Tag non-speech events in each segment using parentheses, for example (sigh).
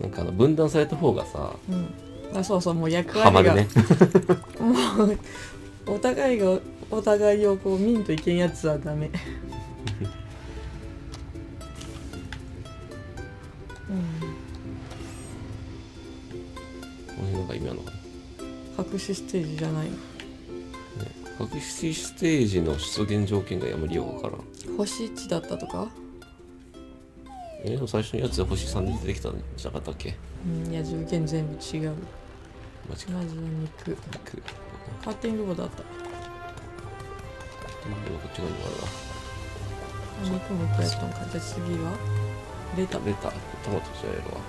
なんかあの分断された方がさうん。あそうそうもう役ハマ割が、るね。(laughs) もうお互いがお互いをこう見んといけんやつはダメ。うん。この辺なんか意味あるのか隠しステージじゃない隠しステージの出現条件があまりよくわからん。星1だったとか？えでも最初のやつで星3で出てきたんじゃなかったっけ？うんいや条件全部違う。マジかまずは肉。肉。カッティングボードあったこっち側にもあるわ。あ肉も一個やったんかじゃあ次は？レタ。レタ。トマトじゃやるわ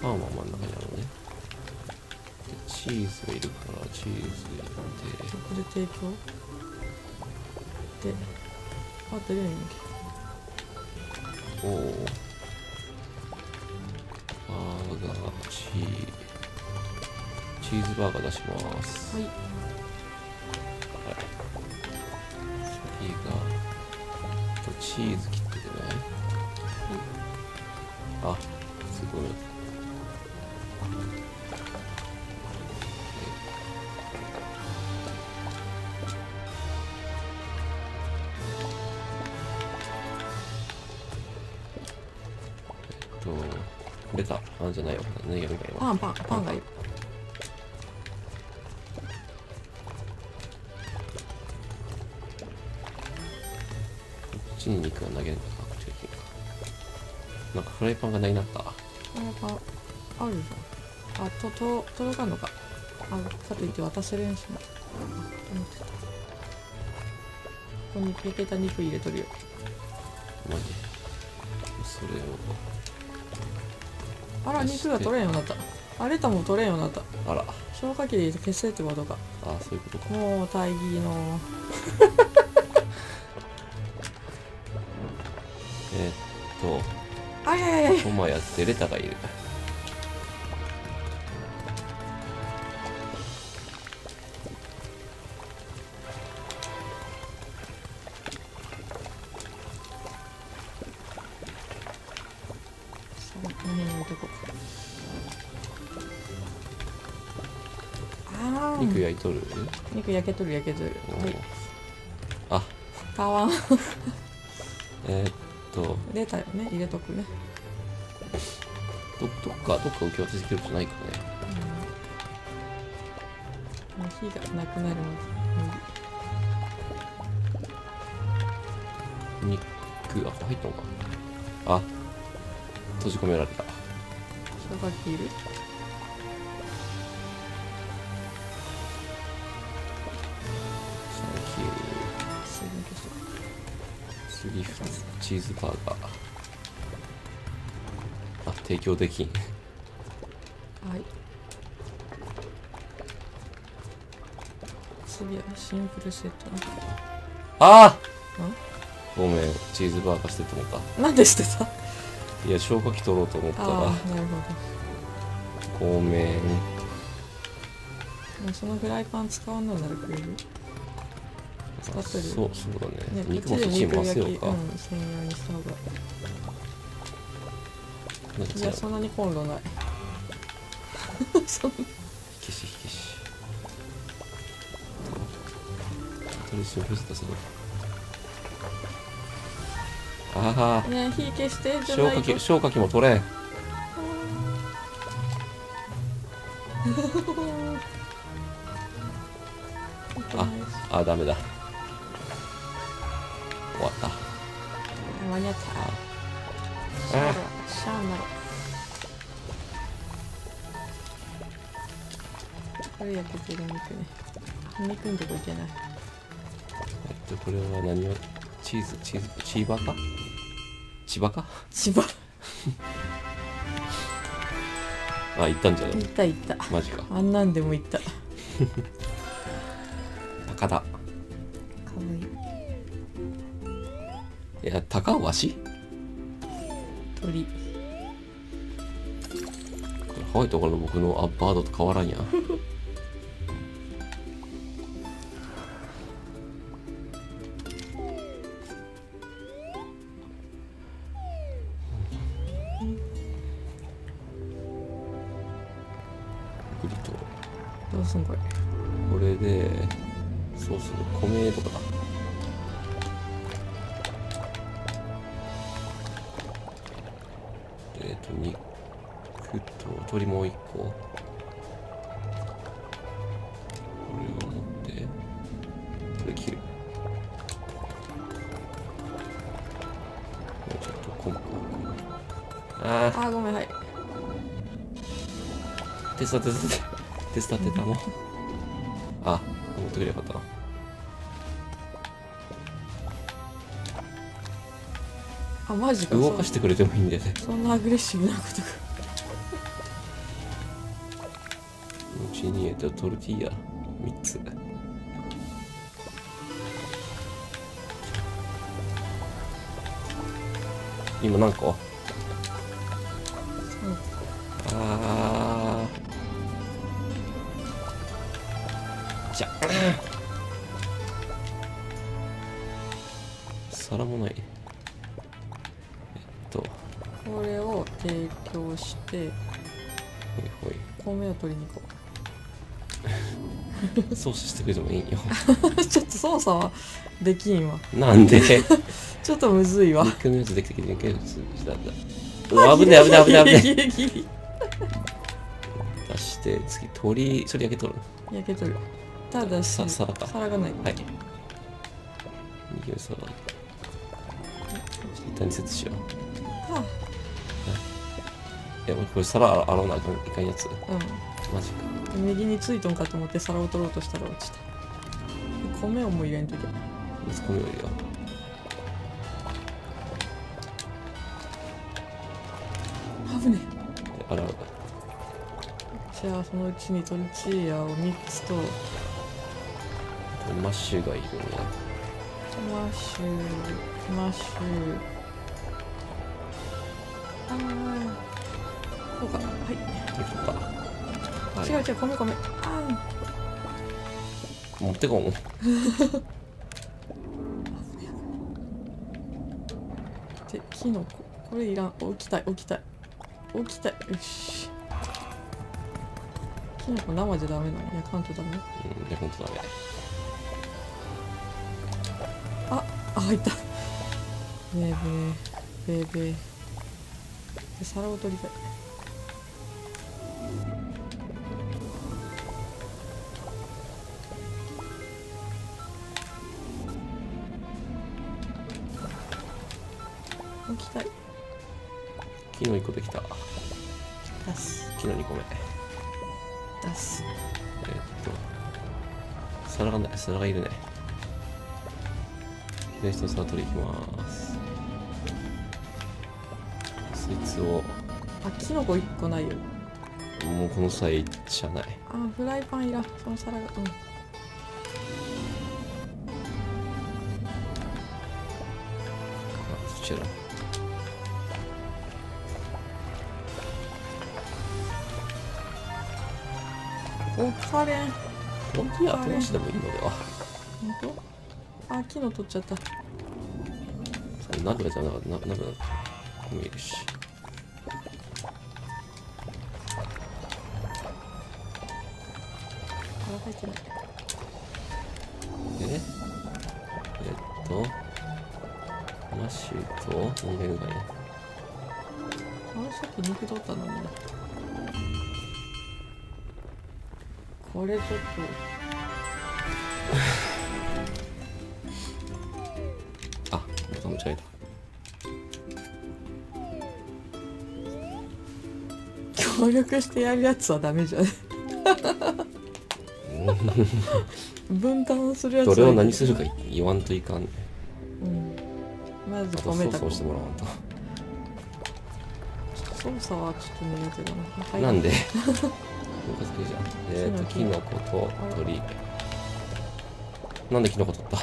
パンは真ん中にあるチーズがいるからチーズ入れてそこで提供であ出れるんけおおバーガーチーチーズバーガー出しますはい次がチーズ切っててねあすごい。とレタあじゃないよ。何がいいか今パンパンパンがいい。こっちに肉が投げるのか。こっちがいいか。なんかフライパンがなくなった。あパンあるじゃん。あとと届かんのか。あかといって渡せれんしなここに焼けた肉入れとるよ。マジ。それをあら肉が取れんようになった。あレタも取れんようになった。あら。消火器で消せってことか。あそういうことか。もう大義の。(laughs) えーっあいやいやいやとトマやってレタがいる肉焼いとる？肉焼けとる焼けとる。あ。かわん。(laughs) えーっと。出たよね入れとくね。どどっかどっか受け渡しできることないかね。もう火がなくなるまで肉あ入ったのか。あ。閉じ込められた。消火器いる？ー次2つチーズバーガー。あ提供できん。はい。次はシンプルセット。ねあ？ごめんチーズバーガーしてると思っなんでしてた？たいや消火器取ろうと思ったらああなるほごめん。そのフライパン使わんのならくれる使ってるそうそうだね。ね肉もそっちに回せようか、うん専用にした方が。そんなにコンロない。そん火消し火消しあえずフェスタするああね火消してじゃ消ないと火器消火器も取れ。んああダメだ終わった。間に合った。シャーロシャーなろこれ焼けてる肉ね肉んとこいけない。えっとこれは何を？チーズ？チーズ？チーバか千葉か千葉あ行ったんじゃない？いったいった。マジか。あんなんでもいった。か (laughs) 高田いや、高わし鳥。ハワイとかの僕のアッパードと変わらんやん。どうすんこれ？これでそうする。米とかだ。と肉と鶏もう一個。これを持ってこれ切る。もうちょっとコンボああーごめんはい。あ手伝って手伝って手伝ってたの？(laughs) あ持ってくればよかったなあマジか。動かしてくれてもいいんだよね。そそんなアグレッシブなこと。が (laughs) うちにえっとトルティーヤ3つ。今何個？あー。じゃ (clears throat) 皿もない。えっとこれを提供してほいほい。米を取りに行こ操作 (laughs) してくれてもいいよ。う (laughs) ちょっと操作はできんわ。なんで？(laughs) ちょっとむずいわ。肉のやつできてきてけどしたんだうわ危ねえ危ねえ危ねえ危ねギリギリえ出して次鳥それ焼けとる。焼けとるただしさ皿か。皿がない。はい。右上皿。一旦セットしよう。あえこれ皿洗わなあかんいかんやつ？うマジか。ん右についとんかと思って皿を取ろうとしたら落ちた。米をもう入れんといけない息子のよりは危ねで洗う。じゃあそのうちにトルティーヤを3つと。マッシュがいるね。マッシュマッシュ。あーこうかはい。できたはい。違う違う米米あ持ってこんー (laughs) でキノコこれいらん。置きたい置きたい。置きたい。よし。キノコ生じゃダメなの？焼かんとダメ。うんいやほんとダメ。ああ入った。べーべーべーべー。で皿を取りたい置きたい。昨日1個できた。出す。昨日2個目。出す。えーっと皿がない。皿がいるね。左下の皿取りいきます。そいつを。あキノコ1個ないよ。もうこの際じゃない。あフライパンいらん。その皿が。うんおカレントン後回しでもいいので。は本当？あ昨日取っちゃった。鍋じゃなかった？な鍋だもいるし。腹てない。でえっと？マッシュと？何がいるかね。あれさっき肉取ったのに。なこれちょっ (laughs) あボタン間違えた。と協力してやるやつはダメじゃね (laughs) 分担するやつはどれを何するか言わんといかんね。うん。まず米たこ操作をしてもらわんと。操作はちょっと苦手だな、はい。なんで？(laughs) ムカつくじゃんえっとキキノノコと鶏なんでキノコ取った？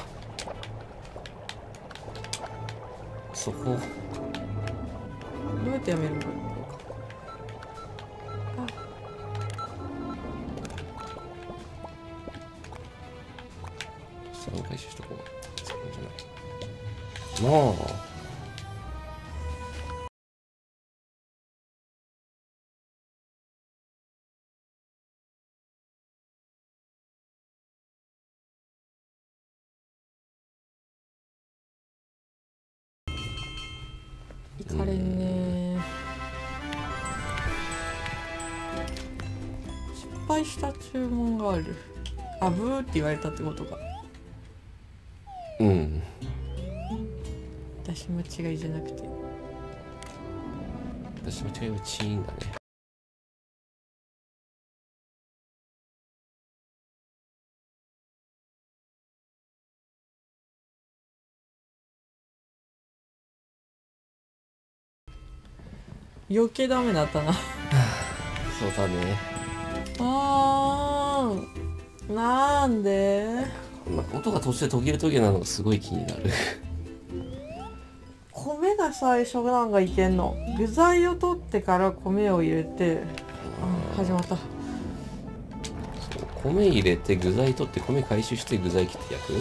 そこ。どうやってやめるの？回収しとこう。そうじゃない。もう失敗した注文がある。あブーって言われたってことか。うん。私間違いじゃなくて。私も違うチーンだね。余計ダメだったな。(laughs) そうだねあーなんで？こんな音が途中で途切れ途切れなのがすごい気になる。(laughs) 米が最初なんかいけんの？具材を取ってから米を入れて。あ始まった。そう米入れて具材取って米回収して具材切って焼く？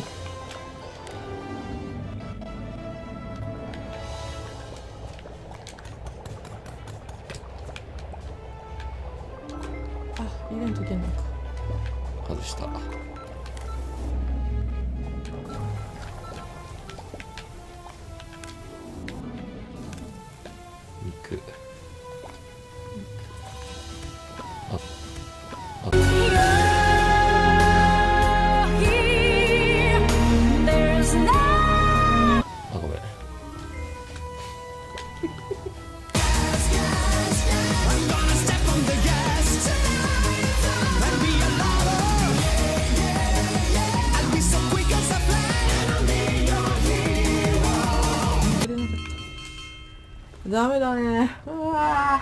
ダメだね。うわ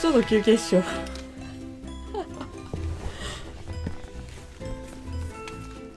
ちょっと休憩しよう。